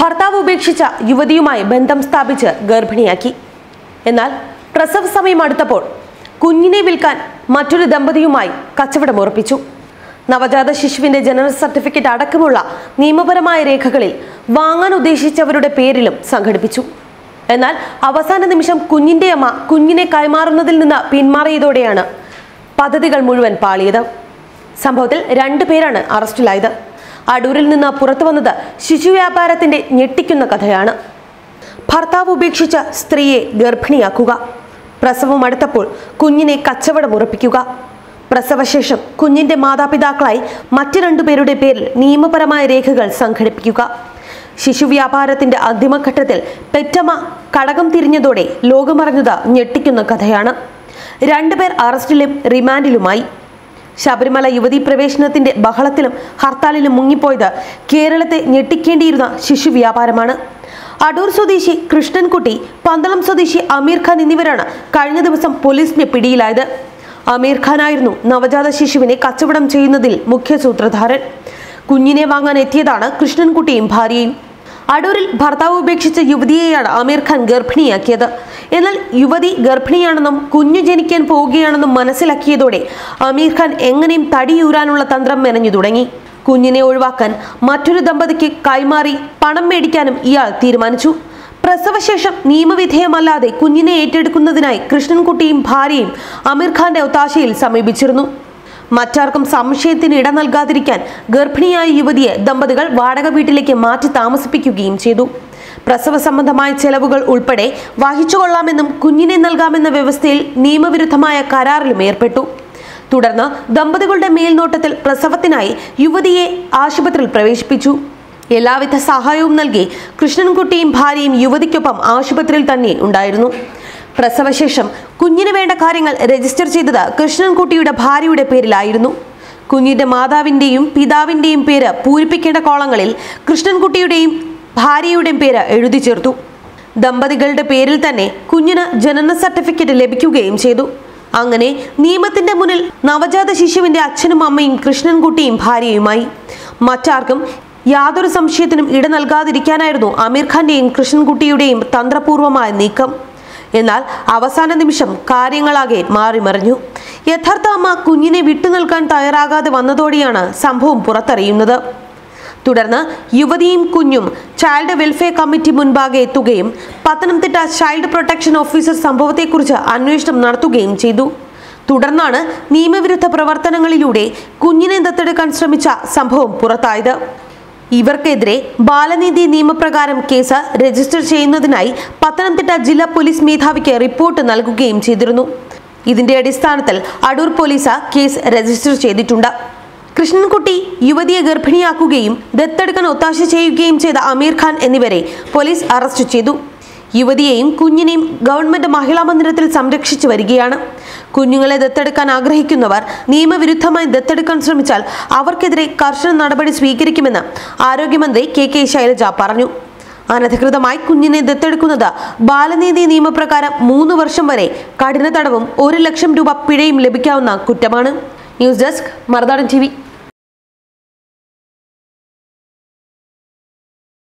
ഭർത്താവ് ഉപേക്ഷിച്ച യുവതിയുമായി ബന്ധം സ്ഥാപിച്ച് ഗർഭിണിയാക്കി. എന്നാൽ പ്രസവ സമയം അടുത്തപ്പോൾ കുഞ്ഞിനെ വിൽക്കാൻ മറ്റൊരു ദമ്പതിയുമായി കച്ചവടം ഉറപ്പിച്ചു. നവജാത ശിശുവിന്റെ ജനന സർട്ടിഫിക്കറ്റ് അടക്കമുള്ള നിയമപരമായ രേഖകളിൽ വാങ്ങാൻ ഉദ്ദേശിച്ചവരുടെ പേരിലും സംഘടിപ്പിച്ചു. എന്നാൽ അവസാന നിമിഷം കുഞ്ഞിന്റെ അമ്മ കുഞ്ഞിനെ കൈമാറുന്നതിൽ നിന്ന് പിന്മാറിയതോടെയാണ് പദ്ധതികൾ മുഴുവൻ പാളിയത്. സംഭവത്തിൽ രണ്ടു പേരാണ് അറസ്റ്റിലായത്. അടൂരിൽ നിന്ന് പുറത്തു വന്നത് ശിശു വ്യാപാരത്തിന്റെ ഞെട്ടിക്കുന്ന കഥയാണ്. ഭർത്താവ് ഉപേക്ഷിച്ച സ്ത്രീയെ ഗർഭിണിയാക്കുക. പ്രസവം അടുത്തപ്പോൾ കുഞ്ഞിനെ കച്ചവടം ഉറപ്പിക്കുക. പ്രസവശേഷം കുഞ്ഞിന്റെ മാതാപിതാക്കളായി മറ്റു രണ്ടുപേരുടെ പേരിൽ നിയമപരമായ രേഖകൾ സംഘടിപ്പിക്കുക. ശിശു വ്യാപാരത്തിന്റെ അന്തിമഘട്ടത്തിൽ പെറ്റമ്മ കടകം തിരിഞ്ഞതോടെ ലോകമറിഞ്ഞത് ഞെട്ടിക്കുന്ന കഥയാണ്. രണ്ടുപേർ അറസ്റ്റിലും റിമാൻഡിലുമായി. ശബരിമല യുവതീ പ്രവേശനത്തിന്റെ ബഹളത്തിലും ഹർത്താലിലും മുങ്ങിപ്പോയത് കേരളത്തെ ഞെട്ടിക്കേണ്ടിയിരുന്ന ശിശു വ്യാപാരമാണ്. അടൂർ സ്വദേശി കൃഷ്ണൻകുട്ടി പന്തളം സ്വദേശി അമീർ ഖാൻ എന്നിവരാണ് കഴിഞ്ഞ ദിവസം പോലീസിന്റെ പിടിയിലായത്. അമീർ ഖാനായിരുന്നു നവജാത ശിശുവിനെ കച്ചവടം ചെയ്യുന്നതിൽ മുഖ്യ സൂത്രധാരൻ. കുഞ്ഞിനെ വാങ്ങാൻ എത്തിയതാണ് കൃഷ്ണൻകുട്ടിയും ഭാര്യയും. അടൂരിൽ ഭർത്താവ് ഉപേക്ഷിച്ച യുവതിയെയാണ് ആമീർ ഖാൻ ഗർഭിണിയാക്കിയത്. എന്നാൽ യുവതി ഗർഭിണിയാണെന്നും കുഞ്ഞു ജനിക്കാൻ പോവുകയാണെന്നും മനസ്സിലാക്കിയതോടെ ആമീർ ഖാൻ എങ്ങനെയും തടിയൂരാനുള്ള തന്ത്രം മെനഞ്ഞു തുടങ്ങി. കുഞ്ഞിനെ ഒഴിവാക്കാൻ മറ്റൊരു ദമ്പതിക്ക് കൈമാറി പണം മേടിക്കാനും ഇയാൾ തീരുമാനിച്ചു. പ്രസവശേഷം നിയമവിധേയമല്ലാതെ കുഞ്ഞിനെ ഏറ്റെടുക്കുന്നതിനായി കൃഷ്ണൻകുട്ടിയും ഭാര്യയും അമീർ ഖാന്റെ ഒത്താശയിൽ സമീപിച്ചിരുന്നു. മറ്റാർക്കും സംശയത്തിന് ഇട നൽകാതിരിക്കാൻ ഗർഭിണിയായ യുവതിയെ ദമ്പതികൾ വാടക വീട്ടിലേക്ക് മാറ്റി താമസിപ്പിക്കുകയും ചെയ്തു. പ്രസവ സംബന്ധമായ ചെലവുകൾ ഉൾപ്പെടെ വഹിച്ചുകൊള്ളാമെന്നും കുഞ്ഞിനെ നൽകാമെന്ന വ്യവസ്ഥയിൽ നിയമവിരുദ്ധമായ കരാറിലും ഏർപ്പെട്ടു. തുടർന്ന് ദമ്പതികളുടെ മേൽനോട്ടത്തിൽ പ്രസവത്തിനായി യുവതിയെ ആശുപത്രിയിൽ പ്രവേശിപ്പിച്ചു. എല്ലാവിധ സഹായവും നൽകി കൃഷ്ണൻകുട്ടിയും ഭാര്യയും യുവതിക്കൊപ്പം ആശുപത്രിയിൽ തന്നെ ഉണ്ടായിരുന്നു. പ്രസവശേഷം കുഞ്ഞിന് വേണ്ട കാര്യങ്ങൾ രജിസ്റ്റർ ചെയ്തത് കൃഷ്ണൻകുട്ടിയുടെ ഭാര്യയുടെ പേരിലായിരുന്നു. കുഞ്ഞിന്റെ മാതാവിന്റെയും പിതാവിന്റെയും പേര് പൂരിപ്പിക്കേണ്ട കോളങ്ങളിൽ കൃഷ്ണൻകുട്ടിയുടെയും ഭാര്യയുടെയും പേര് എഴുതി ചേർത്തു. ദമ്പതികളുടെ പേരിൽ തന്നെ കുഞ്ഞിന് ജനന സർട്ടിഫിക്കറ്റ് ലഭിക്കുകയും ചെയ്തു. അങ്ങനെ നിയമത്തിന്റെ മുന്നിൽ നവജാത ശിശുവിന്റെ അച്ഛനും അമ്മയും കൃഷ്ണൻകുട്ടിയും ഭാര്യയുമായി. മറ്റാർക്കും യാതൊരു സംശയത്തിനും ഇട നൽകാതിരിക്കാനായിരുന്നു അമീർ ഖാന്റെയും കൃഷ്ണൻകുട്ടിയുടെയും തന്ത്രപൂർവമായ നീക്കം. എന്നാൽ അവസാന നിമിഷം കാര്യങ്ങളാകെ മാറിമറിഞ്ഞു യഥാർത്ഥ അമ്മ കുഞ്ഞിനെ വിട്ടു നിൽക്കാൻ തയ്യാറാകാതെ വന്നതോടെയാണ് സംഭവം പുറത്തറിയുന്നത്. തുടർന്ന് യുവതിയും കുഞ്ഞും ചൈൽഡ് വെൽഫെയർ കമ്മിറ്റി മുൻപാകെ എത്തുകയും പത്തനംതിട്ട ചൈൽഡ് പ്രൊട്ടക്ഷൻ ഓഫീസർ സംഭവത്തെക്കുറിച്ച് അന്വേഷണം നടത്തുകയും ചെയ്തു. തുടർന്നാണ് നിയമവിരുദ്ധ പ്രവർത്തനങ്ങളിലൂടെ കുഞ്ഞിനെ ദത്തെടുക്കാൻ ശ്രമിച്ച സംഭവം പുറത്തായത്. ഇവർക്കെതിരെ ബാലനീതി നിയമപ്രകാരം കേസ് രജിസ്റ്റർ ചെയ്യുന്നതിനായി പത്തനംതിട്ട ജില്ലാ പോലീസ് മേധാവിക്ക് റിപ്പോർട്ട് നൽകുകയും ചെയ്തിരുന്നു. ഇതിന്റെ അടിസ്ഥാനത്തിൽ അടൂർ പോലീസ് കേസ് രജിസ്റ്റർ ചെയ്തിട്ടുണ്ട്. കൃഷ്ണൻകുട്ടി യുവതിയെ ഗർഭിണിയാക്കുകയും ദത്തെടുക്കാൻ ഒത്താശ ചെയ്യുകയും ചെയ്ത അമീർ ഖാൻ എന്നിവരെ പോലീസ് അറസ്റ്റ് ചെയ്തു. യുവതിയെയും കുഞ്ഞിനെയും ഗവൺമെന്റ് മഹിളാ മന്ദിരത്തിൽ സംരക്ഷിച്ചു വരികയാണ്. കുഞ്ഞുങ്ങളെ ദത്തെടുക്കാൻ ആഗ്രഹിക്കുന്നവർ നിയമവിരുദ്ധമായി ദത്തെടുക്കാൻ ശ്രമിച്ചാൽ അവർക്കെതിരെ കർശന നടപടി സ്വീകരിക്കുമെന്ന് ആരോഗ്യമന്ത്രി കെ കെ ശൈലജ പറഞ്ഞു. അനധികൃതമായി കുഞ്ഞിനെ ദത്തെടുക്കുന്നത് ബാലനീതി നിയമപ്രകാരം മൂന്ന് വർഷം വരെ കഠിന തടവും ഒരു ലക്ഷം രൂപ പിഴയും ലഭിക്കാവുന്ന കുറ്റമാണ്. ന്യൂസ് ഡെസ്ക് മറുനാടൻ ടി